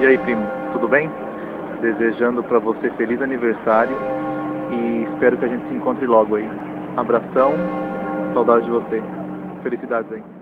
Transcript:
E aí, primo, tudo bem? Desejando para você feliz aniversário e espero que a gente se encontre logo aí. Abração, saudade de você. Felicidades aí.